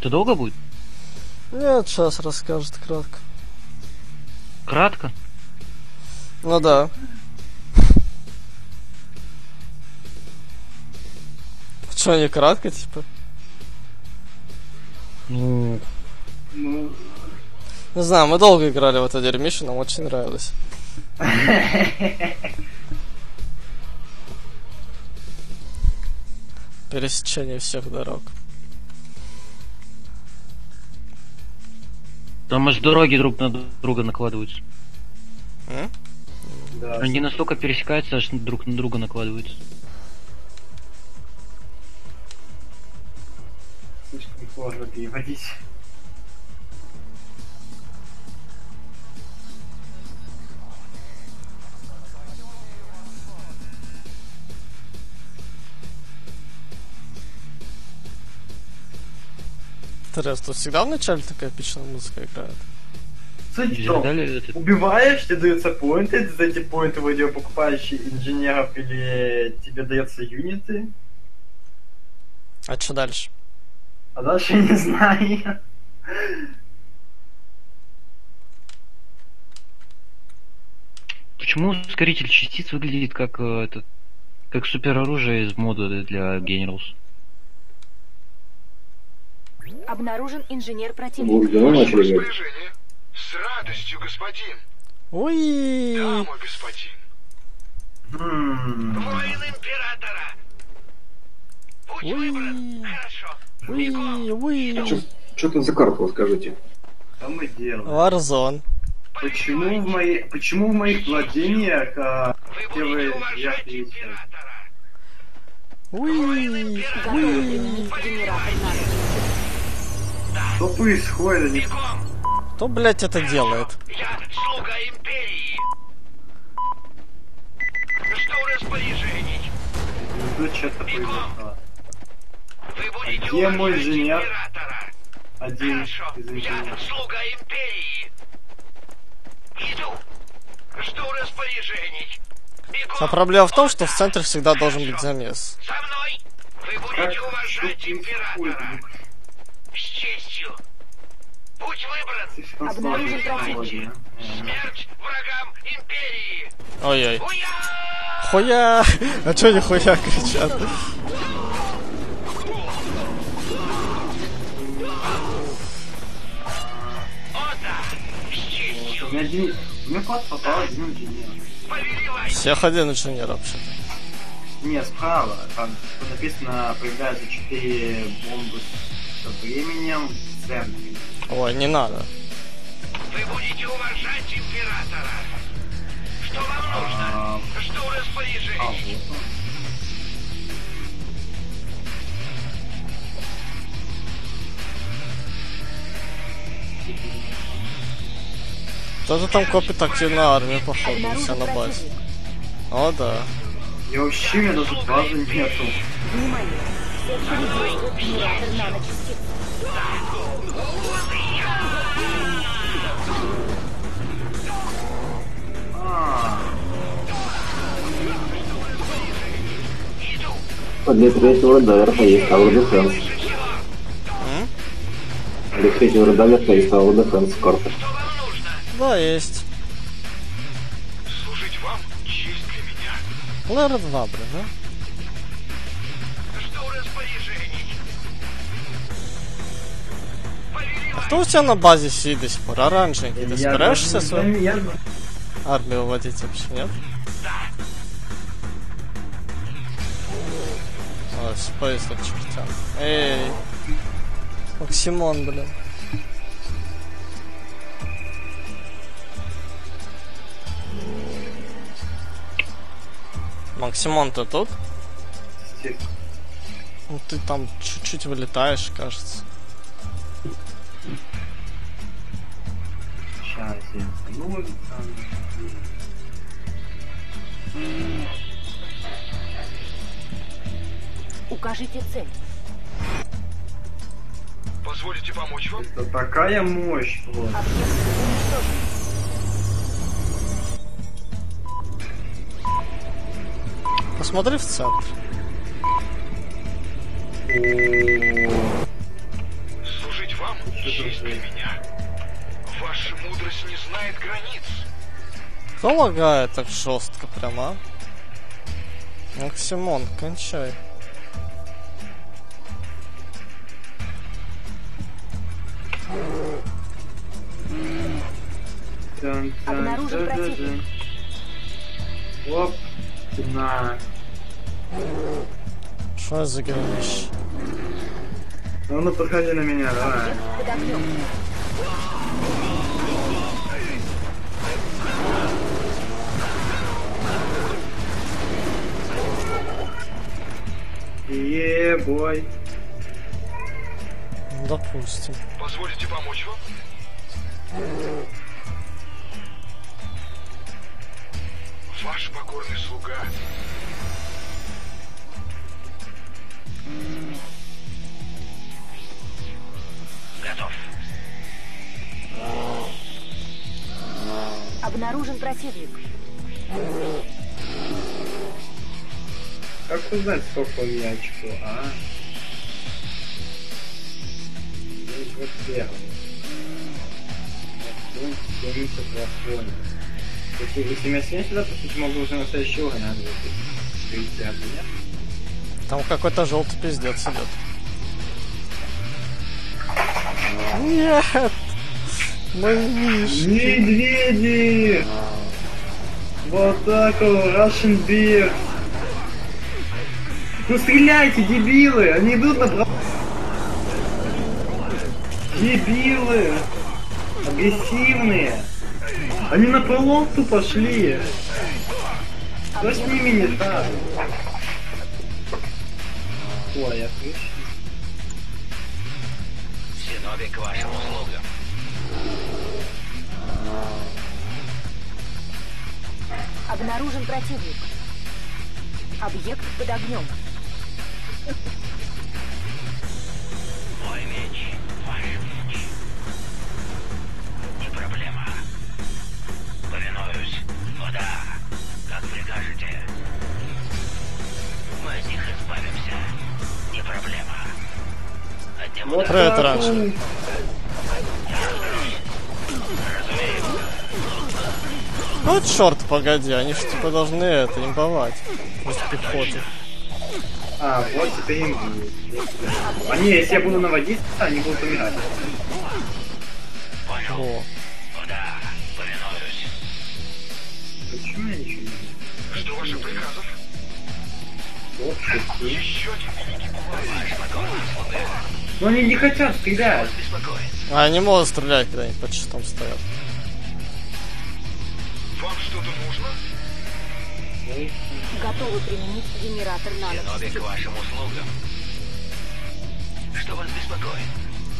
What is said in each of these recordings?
Это долго будет? Нет, сейчас расскажет кратко. Кратко? Ну да. Что, не кратко, типа? Ну, Ну, Не знаю, мы долго играли в это дерьмище, нам очень нравилось. Пересечение всех дорог. Там аж дороги друг на друга накладываются. Да. Они настолько пересекаются, аж друг на друга накладываются. Слишком сложно переводить. Интересно, тут всегда в начале такая эпичная музыка играет? Кстати, что? Далее этот- Убиваешь, тебе даются поинты, ты за эти поинты бы покупаешь инженеров или тебе даются юниты, А что дальше? а дальше я не знаю. Почему ускоритель частиц выглядит как э, этот как супероружие из мода для Генералс? Обнаружен инженер противника. Начали играть. распоряжение. С радостью, господин. Ой! Да, мой господин. Воин императора. Путь выбран. Ой! Хорошо. Уи, уи. Что это за карта, вот скажите? Что мы делаем? Warzone. Почему в, мои, почему в моих владениях а, Вы первые будете уважать я императора. Уи, Готовы уи. Что происходит? Кто, блядь, это делает? Я слуга империи. Что распоряжений? Тут что-то произошло. Вы будете где мой инженер? императора. Один Хорошо. из Я слуга империи. Иду. Жду распоряжений. Бегом. Вся проблема в том, что в центре всегда должен быть замес. За мной. Вы Как будете что уважать императора. С. Путь выбран. Обнаружен противник. Смерть врагам империи. Ой-ой. Уя! Хуя! А чё не хуя кричат? С. Всех один инженер вообще. Не, справа. Там написано, появляются четыре бомбы со временем центре. Ой, не надо. Вы будете уважать императора. Что вам нужно? А, Жду а, распоряжений. вот он. Кто-то там копит активную армию, походу, вся на базе. О, да. Я вообще, у меня даже базы нету. Внимание! А, Для третьего радара есть Tower Defense. М? Для третьего радара есть Tower Defense карта. Что вам нужно? Да, есть. Служить вам честь для меня. 2, блин, да? Кто у тебя на базе сидит до сих пор? Оранжевенький. Ты я собираешься свою я- армию выводить вообще, нет? О, спейс от чертям. Эй. Максимон, блин. Максимон, ты тут? Ну ты там чуть-чуть вылетаешь, кажется. Ну, там, Укажите цель. Позволите помочь вам? Это такая мощь просто. Уничтожен. Посмотри в центр. Служить честь для меня. Ваша мудрость не знает границ. Кто лагает так жестко прямо, а? Максимон, кончай. Обнаружен противник. Оп. На. Что за говнище? Ну, ну подходи на меня, давай. Е-бой. Допустим. Позволите помочь вам? Ваш покорный слуга. Готов. Обнаружен противник. Как узнать, сколько у меня очко, а? Ну, Вот первый. Вот, 78. Если, если меня снять сюда, то я могу уже настоящий уровень надо будет. 30 от меня. Там какой-то желтый пиздец идет. Нет! Мишки. Медведи! Вот так вот, Russian Bear. Ну стреляйте, дебилы! Они идут на Дебилы! Агрессивные! Они на пролом тупо шли! Что с ними не так? Ой, я слышу. Синоби к вашим услугам. Обнаружен противник. Объект под огнем. Мой меч, ваш меч. Не проблема. Повинуюсь. О да, как прикажете. Мы от них избавимся. Не проблема. Вот так раньше. вот. Ну черт, погоди, они же типа должны это имбовать. Пусть пехоты. А, вот теперь им не, если я буду наводить, они будут умирать. О, О да, повинуюсь. Почему я ничего не Что ваши приказы? Вот, шутки. Еще. Но они не хотят стрелять. А они могут стрелять, когда они под щитом стоят. Вам что-то нужно? Готовы применить генератор Синоби к вашим услугам. Что вас беспокоит?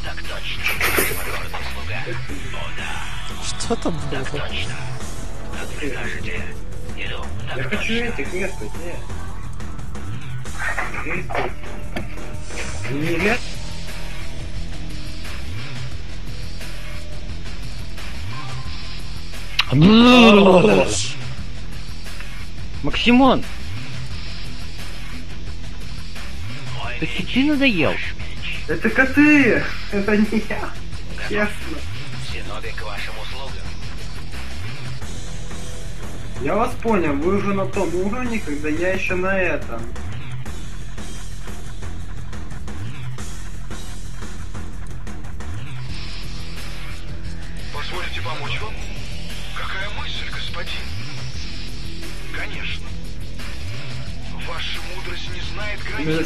Так точно. Слуга. О да, Что это было? точно. Как прикажете. Иду. Я Так хочу точно. этих резать, нет. Не резать? Максимон, ты ты надоел. Это коты! Это не я. Честно. Синоби к вашим услугам. Я вас понял, вы уже на том уровне, когда я еще на этом.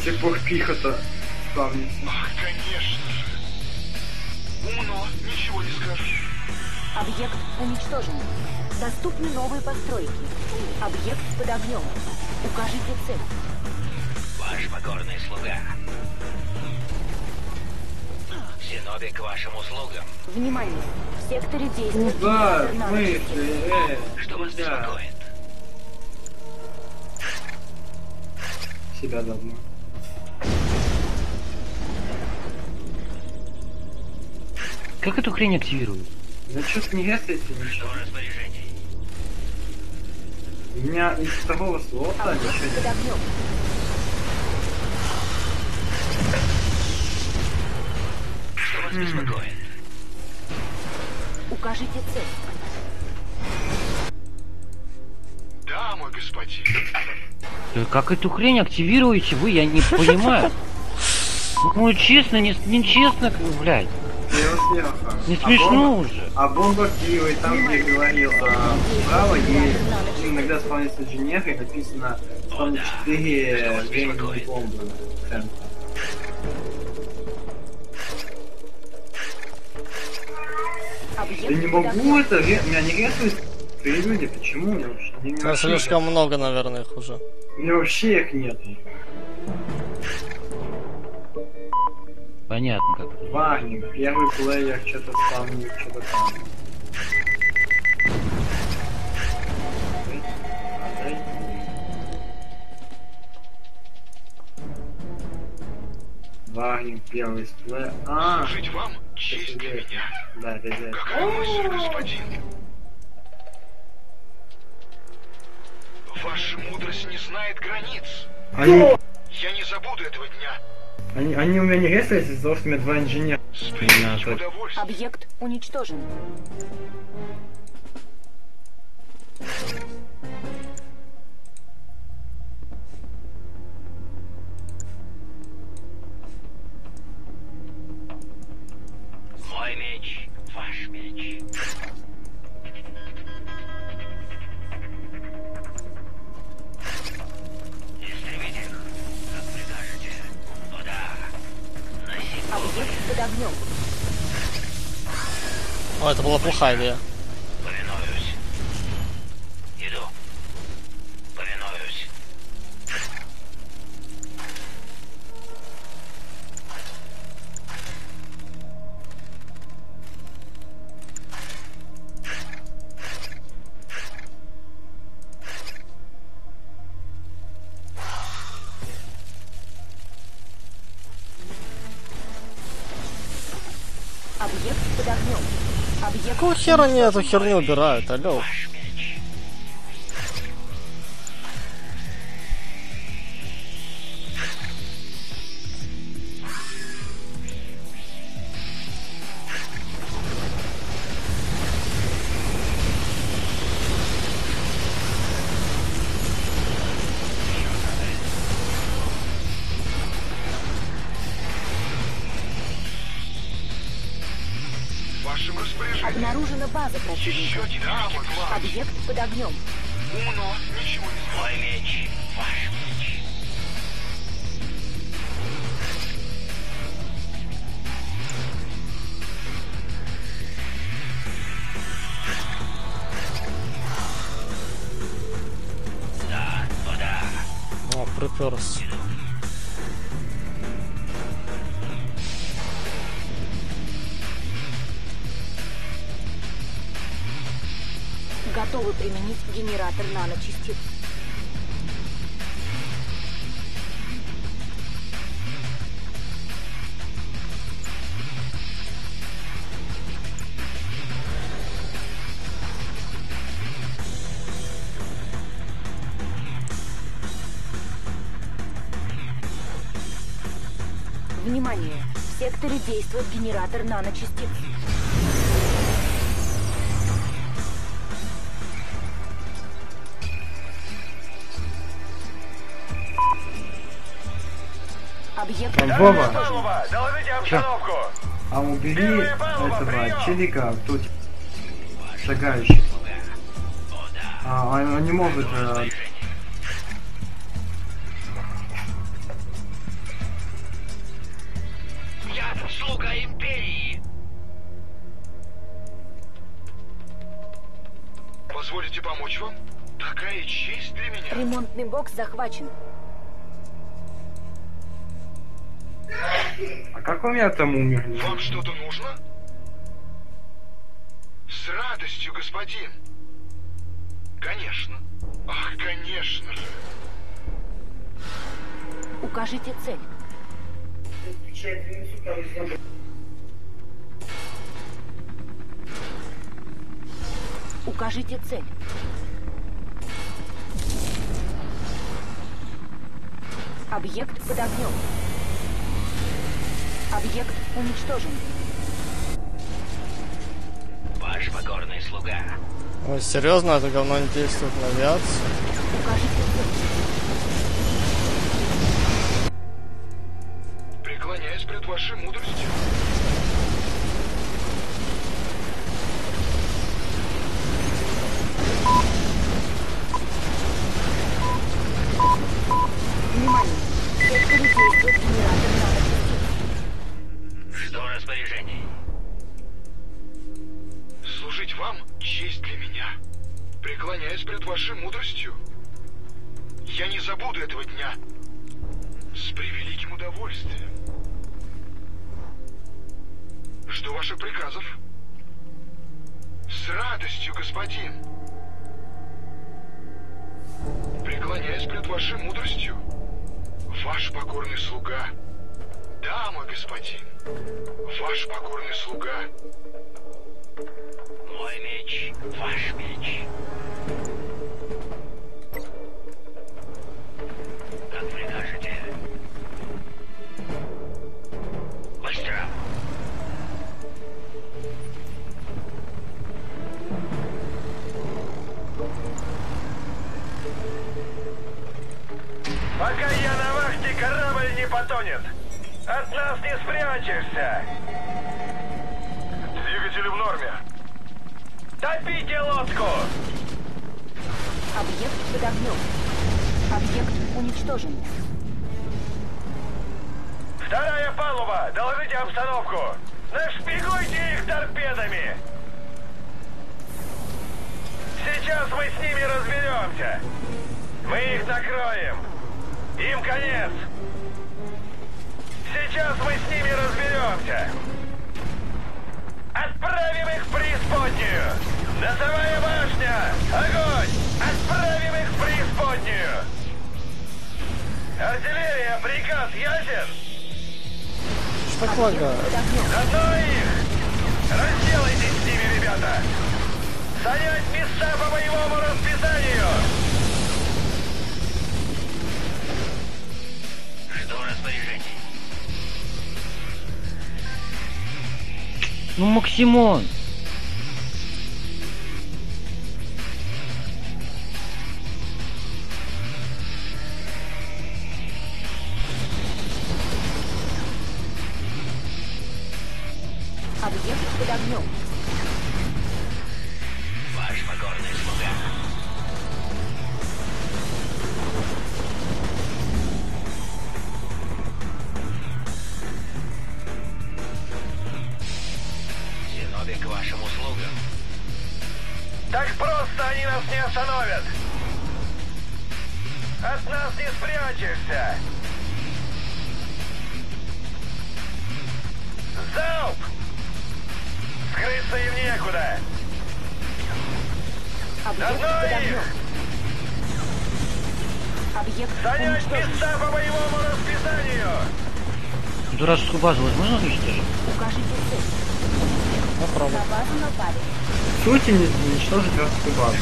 Сих пор пихота спавнится. Ах, конечно же. Умно, ничего не скажешь. Объект уничтожен. Доступны новые постройки. Объект под огнем. Укажите цель. Ваш покорный слуга. Синоби к вашим услугам. Внимание! В секторе действует Да, генератор в наночастиц. смысле, э, Что вас беспокоит? себя давно. Как эту хрень активируют? Ну что-то не резайте ничего. Что? У меня из второго слота Объект ничего нет. Что вас беспокоит? Укажите цель. Да, мой господин. Э, Как эту хрень активируете вы, я не понимаю. Ну честно, не, не честно, как, блядь. Не А смешно уже. А бомба Киева, и там, где я говорил, а, справа есть иногда Женеха, и написано там 4 временные бомбы Я не могу это, меня не рисуют люди, почему? У меня вообще, Да, вообще, слишком много, наверное, их уже. у меня вообще их нет. Понятно как. Вагнер, первый плеер, что-то спавнит, что-то там. Вагнер, первый сплеер. А, Служить вам — честь для меня. Да, это здесь. Какая мысль, господин? Ваша мудрость не знает границ. Я не забуду этого дня. Они, они у меня не ресались из-за того, что у меня два инженера. Объект уничтожен. Мой меч, ваш меч. Огнем. О, это была плохая идея. Объект под огнем. Объект Какого хера они эту херню убирают, алло? Противника. Объект под огнем. Уно, ничего не Мой меч, ваш меч. Да, о да. О, приперс. Генератор наночастиц. Внимание! В секторе действует генератор наночастиц. Вова, а убери этого челика, кто т- шагающий. А, он, он не может... э, Я слуга империи. Позволите помочь вам? Такая честь для меня. Ремонтный бокс захвачен. У меня там умерли? Вам что-то нужно? С радостью, господин. Конечно. Ах, конечно же. Укажите цель. Укажите цель. Объект под огнем. Объект уничтожен. Ваш покорный слуга. Ой, серьезно, это говно не действует на авиацию? Преклоняюсь пред вашей мудростью. Ваш покорный слуга. Мой меч, ваш меч. Как прикажете. Быстро. Пока я на вахте, корабль не потонет. От нас не спрячешься. Двигатели в норме. Топите лодку! Объект под огнем. Объект уничтожен. Вторая палуба, доложите обстановку. Нашпигуйте их торпедами. Сейчас мы с ними разберемся. Мы их накроем. Им конец. Сейчас мы с ними разберемся. Отправим их в преисподнюю. Носовая башня! Огонь! Отправим их в преисподнюю. Артиллерия, приказ ясен? Что так лагает? Заодно их! Разделайтесь с ними, ребята! Занять места по боевому расписанию! Ну, Максимон! Базу возможно уничтожить? Укажите цель. Попробуй. На базу напали. Чуть не уничтожить вражескую базу.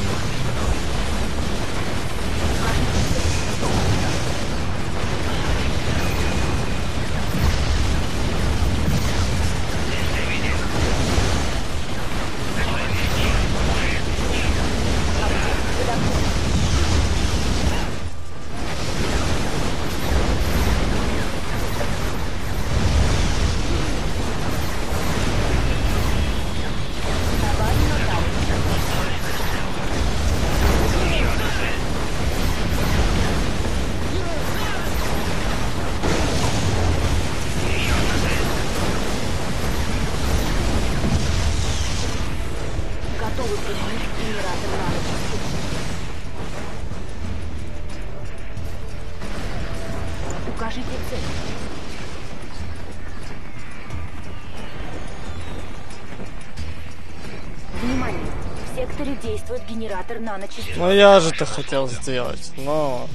Генератор наночастиц. Ну я же это хотел сделать, но...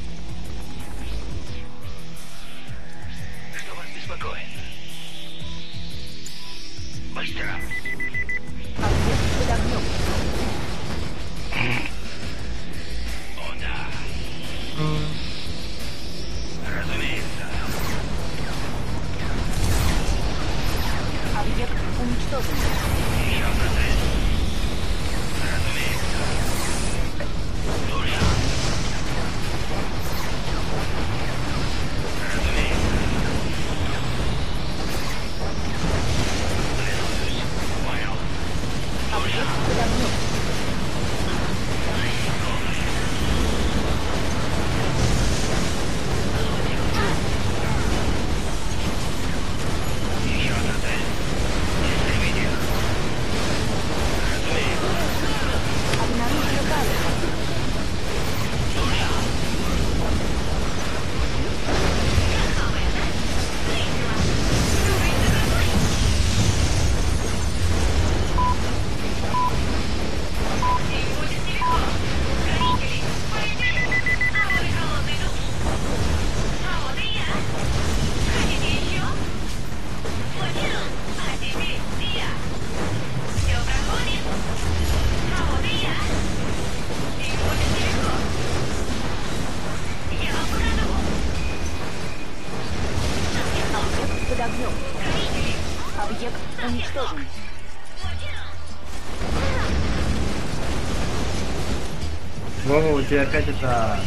тебя опять это...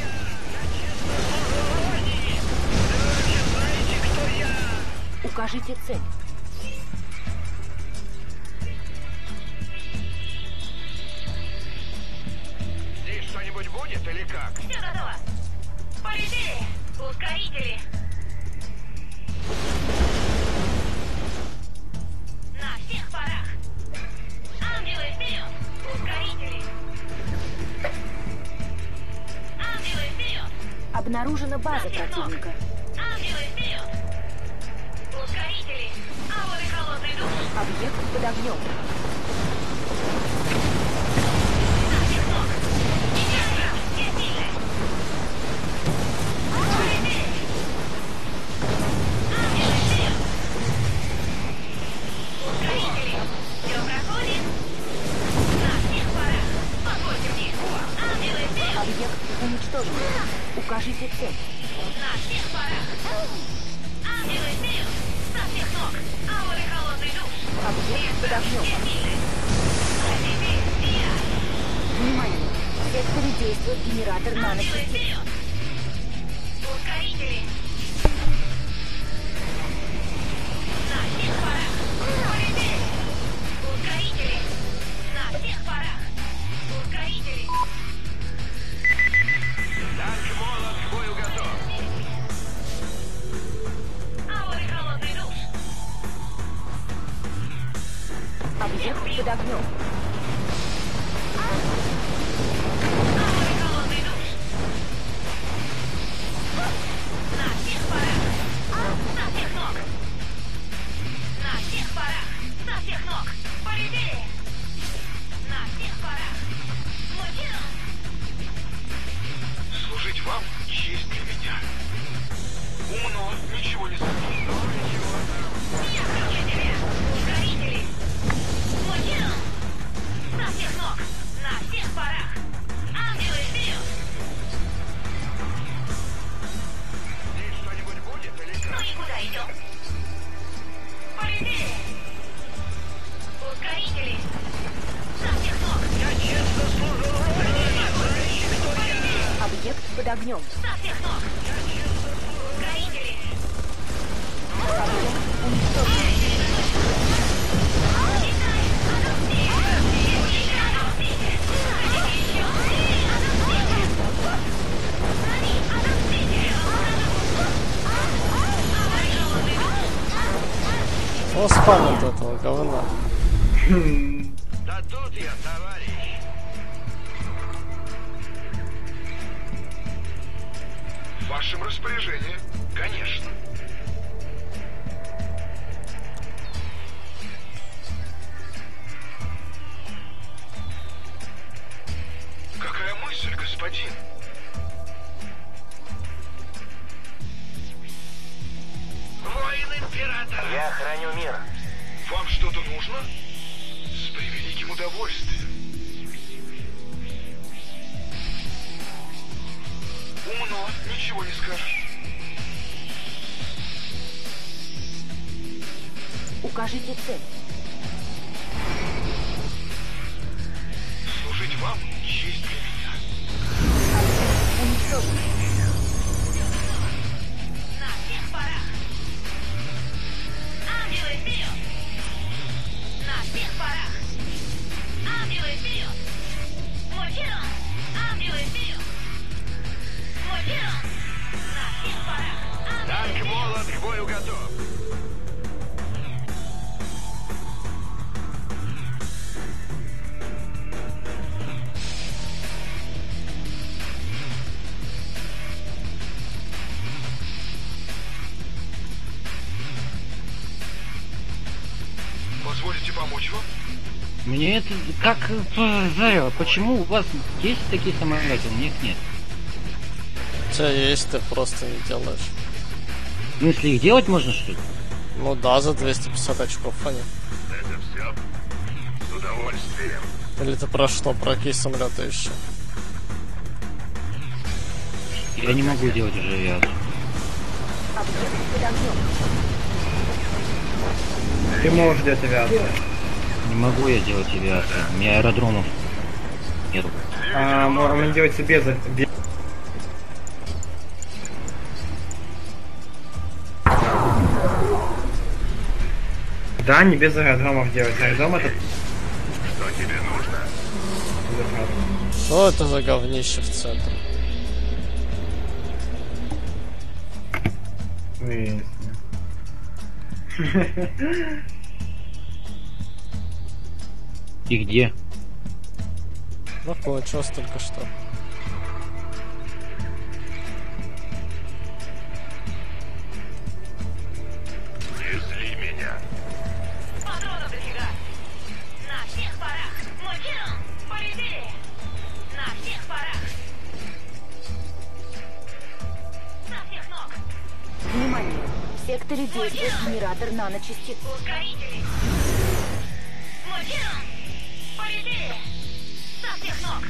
Укажите цель. Позвольте мне. Ангелы вперед. Объект уничтожен. Укажите цель. Объект под огнем. Все сильны. Хотите? Я. Внимание! В секторе действует генератор Ангелы Я храню мир. Вам что-то нужно? С превеликим удовольствием. Умно, ничего не скажешь. Укажите цель. Служить вам — честь для меня. Уничтожен. Танк молот к бою готов. Мне это как э, Заря, почему у вас есть такие самолеты, у них нет? У тебя есть, ты просто не делаешь. В смысле, их делать можно что ли? Ну да, за 250 очков они. Это все? С удовольствием. Или ты про что? Про какие самолеты еще? Я не могу делать уже огнем. Ты можешь делать авиацию. Не могу я делать авиацию. У меня аэродромов. Нету. А, можно делать себе за... Да, не без аэродромов делать. Аэродром это... Что тебе нужно? Что это за говнище в центре? Выясню. И где? Закончилось только что. Не зли меня. Патронов дофига. На всех парах. Мочим. Полетели. На всех парах. Со всех ног. Внимание! В секторе действует генератор наночастиц. Ускорители. Мочим. Полетели. Со всех ног.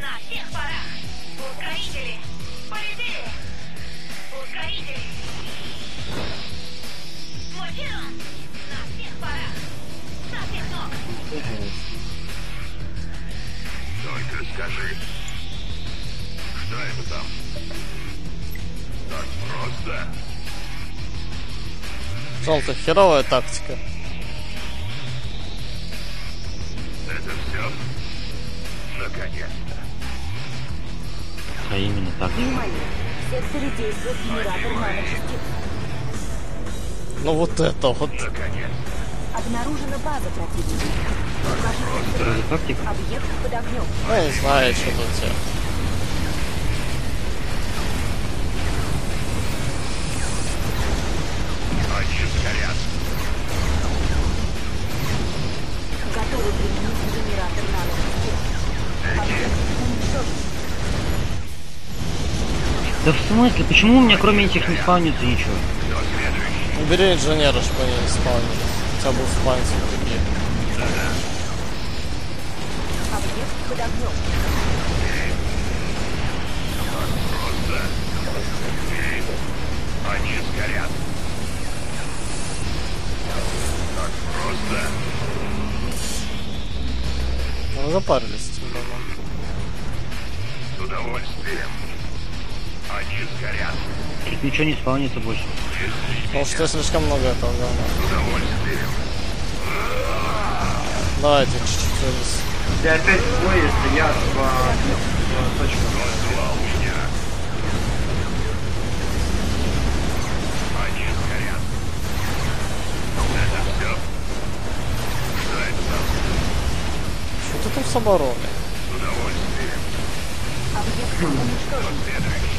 На всех парах. Ускорители. Полетели. Ускорители. Мочим. На всех парах. Со всех ног. Только скажи. Что это там? Так просто? Желтая херовая тактика. Это все? Наконец-то. А именно так. Внимание! В секторе действует генератор наночастиц. Ну вот это вот. Наконец. Обнаружена база противника. Укажите Что за тактика? объект под огнем. Ну, я не знаю, что тут делать. Смысле? Почему у меня кроме этих не спавнится ничего? Убери инженера, чтобы они не спавнили. Хотя бы спавнить другие. Они сгорят. Так просто. Ну, запарились с этим говном. С удовольствием. Они сгорят. Тут ничего не спавнится больше. Потому что слишком много этого говна. С удовольствием. Давайте чуть-чуть вниз. Я опять бое стоят в, точку. Позвал меня. Они сгорят. Это все? Что это там? Что ты там с обороной? С удовольствием. Объект уничтожен.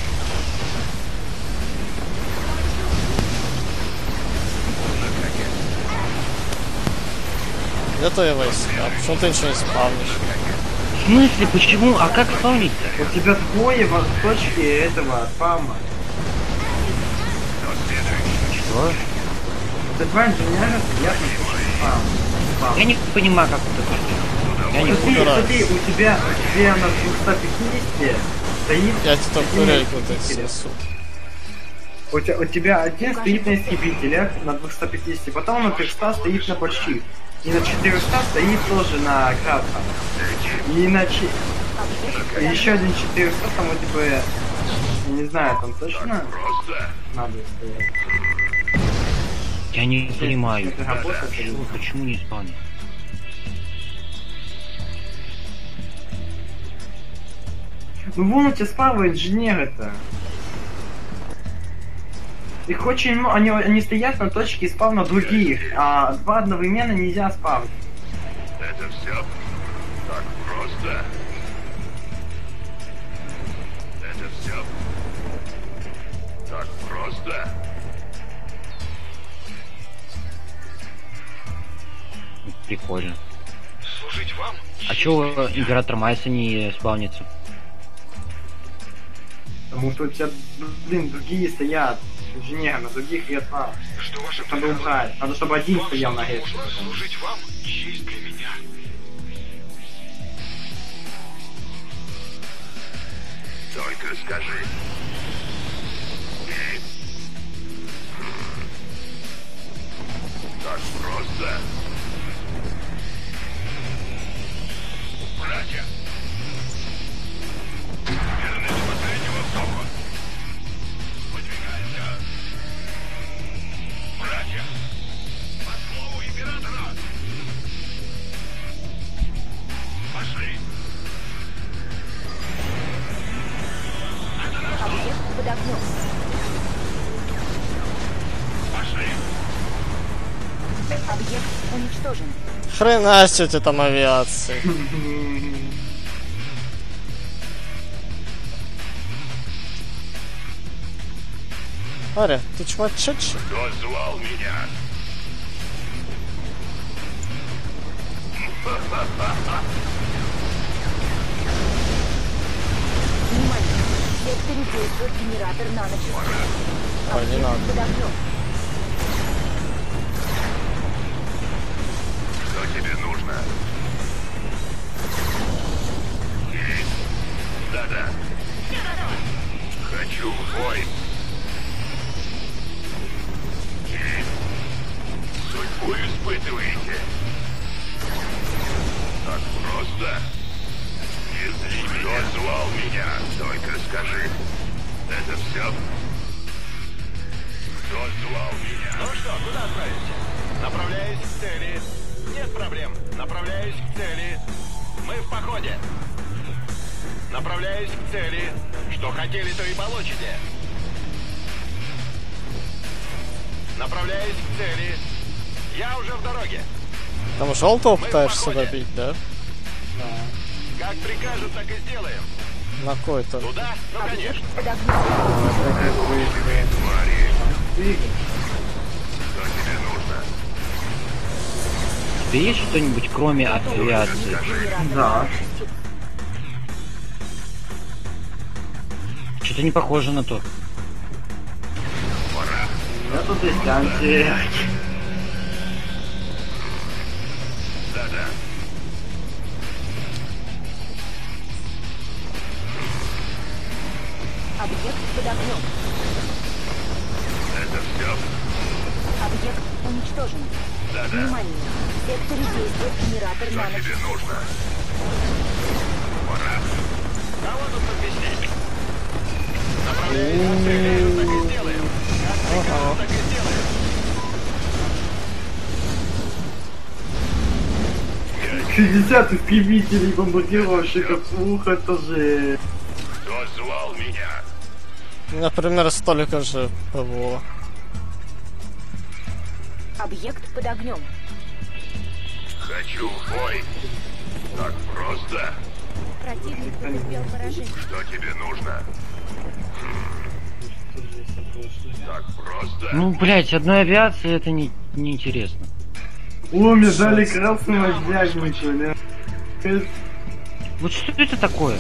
Твои войска? Почему ты ничего не спавнишь? В смысле? Почему? А как спавнить-то? У тебя двое в точке этого спама. Что? Инженера стоят на точке спам. Спам. Я не понимаю, как это так. Я не Смотри, убираюсь. смотри, у тебя, у тебя на 250 стоит... Я тебе только один рельку вот эти. У тебя, у тебя один стоит на истребителях на 250, потом на 300 стоит на больших. И на 400 стоит тоже на кратком. И на че- и еще один 400 там вроде бы, я не знаю, там точно надо стоять. Я не понимаю. Это работает или Почему, нет? почему не спавнит? Ну вон у тебя справа инженеры-то. Их очень много, они, они стоят на точке спавна других, а два одновременно нельзя спавнить. Это все? Так просто? Это все? Так просто? Прикольно. Служить вам? А чего император Майса не спавнится? Потому что у тебя, блин, другие стоят. Инженеры на других ветвах. Что ваше Надо приказание? убрать. Надо, чтобы один Вам стоял на нужно служить вам? Честь для меня. Только скажи. Так просто? оператора! Пошли! Объект под огнем. Пошли! Объект уничтожен. Хрена себе там авиации. Аря, ты чмо чё Кто звал меня? Внимание! В секторе действует генератор наночастот. Ой, не надо. Под огнем. Что тебе нужно? Да-да. Хочу в бой. Судьбу испытываете? Так просто? Если кто звал меня, только скажи. Это все? Кто звал меня? Ну что, куда отправишься? Направляюсь к цели. Нет проблем. Направляюсь к цели. Мы в походе. Направляюсь к цели. Что хотели, то и получите. Направляюсь к цели. Я уже в дороге. Там желтого пытаешься добить, да? Как прикажут, так и сделаем. На кой-то. Туда? Ну, конечно. Под огнем. Что тебе нужно? Тебе есть что-нибудь кроме авиации? Да. Что-то не похоже на то. Я тут есть Да-да. Объект под огнем. Это все? Объект уничтожен. Да-да. Внимание! В секторе действует генератор Что тебе наночастот. нужно? Пора. Кого тут объяснять? Цели, так и сделаем. Как прикажут, так и сделаем. 60 истребителей, бомбардировщиков, ух, это же... Кто звал меня? Например, столько же ПВО. Объект под огнем. Хочу в бой. Так просто? Противник потерпел поражение. Что тебе нужно? Так просто? Ну, блядь, одной авиации это не, не интересно. О, мне дали красного бля. Э, Вот что это такое?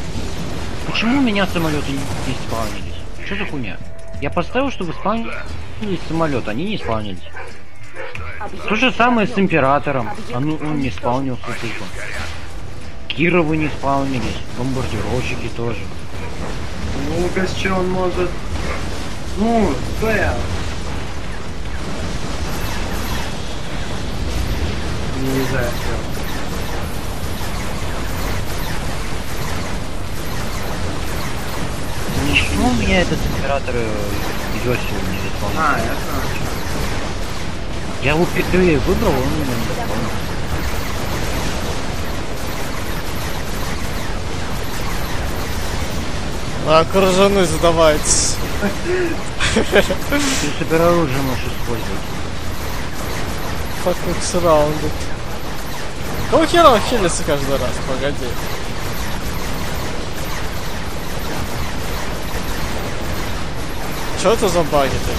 Почему у меня самолеты не, спавнились? Что за хуйня? Я поставил, чтобы спавнились самолеты, они не. Объект То же самое с императором. А ну он не спавнился тупо. Кировы не спавнились, бомбардировщики тоже. Ну-ка, с чего он может? Ну, что Не что. Почему у меня этот император э, Йосиф не заспавнился? А, я знаю. Я его впервые выбрал, он меня не заспавнился. Окружены сдавайтесь. Ты супер оружие можешь использовать. Fucking surrounded. Кого хера он хилится каждый раз? Погоди. Что это за баги ты?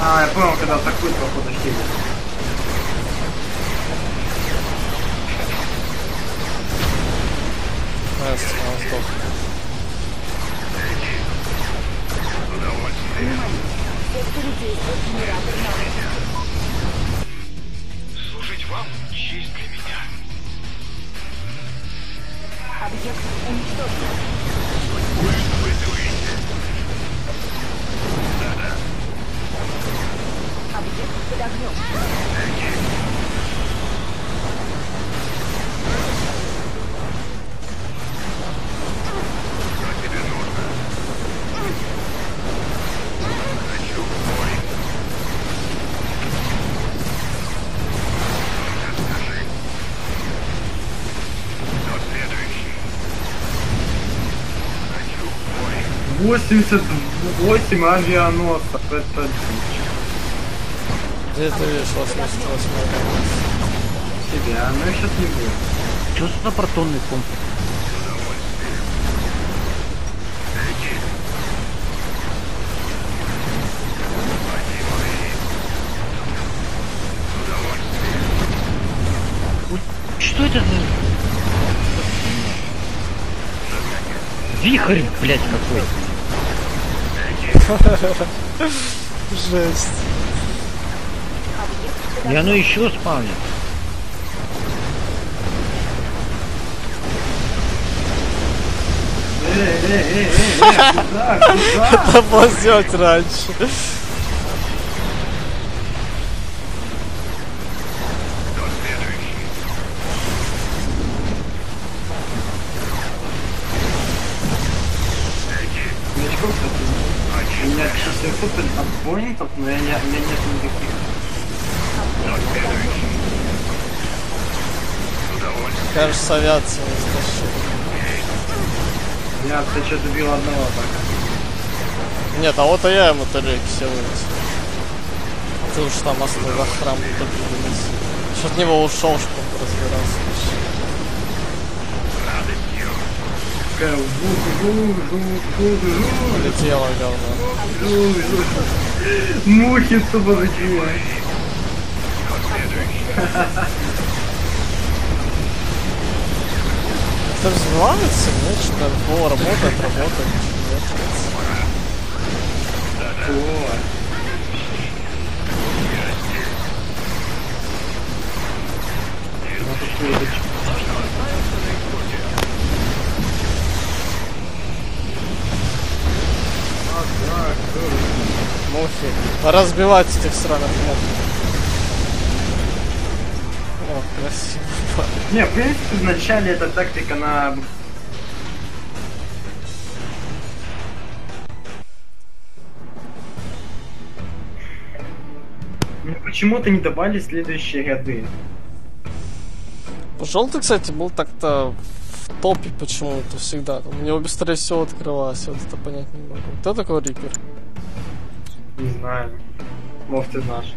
А, я понял, когда атакует, походу, хилит. Настя, он сдох. В секторе действует генератор наночастот. Вам — честь для меня. Объект уничтожен. Объект под огнем. 88 авианосцев, это дичь. Где ты видишь 88 Тебя, но я сейчас не буду. Что за протонный комплекс? Вот Что это за... Вихрь, блядь, какой. Жесть. И оно еще спавнит. Эй, эй, эй, эй, эй, куда, куда? Поползет раньше. Но я не, меня нет никаких. Кажется, авиация спасет. Я, ты что-то убил одного пока. Нет, а вот и я ему тарелки все вынес. Ты уж там оставил за храм только вынес. Что от него ушел, чтобы разбирался. Полетело говно. Мухи тупо закрывают. Это развивается, нет? Что О, работает, работает. Нет. Мухи. Разбивать этих сраных мух. О, красиво. Не, в принципе, вначале эта тактика на... Почему-то не добавили следующие ряды. Желтый, кстати, был так-то в топе почему-то всегда. У него быстрее всего открывалось, вот это понять не могу. Кто такой Риппер? Не знаю. Мов ты наш.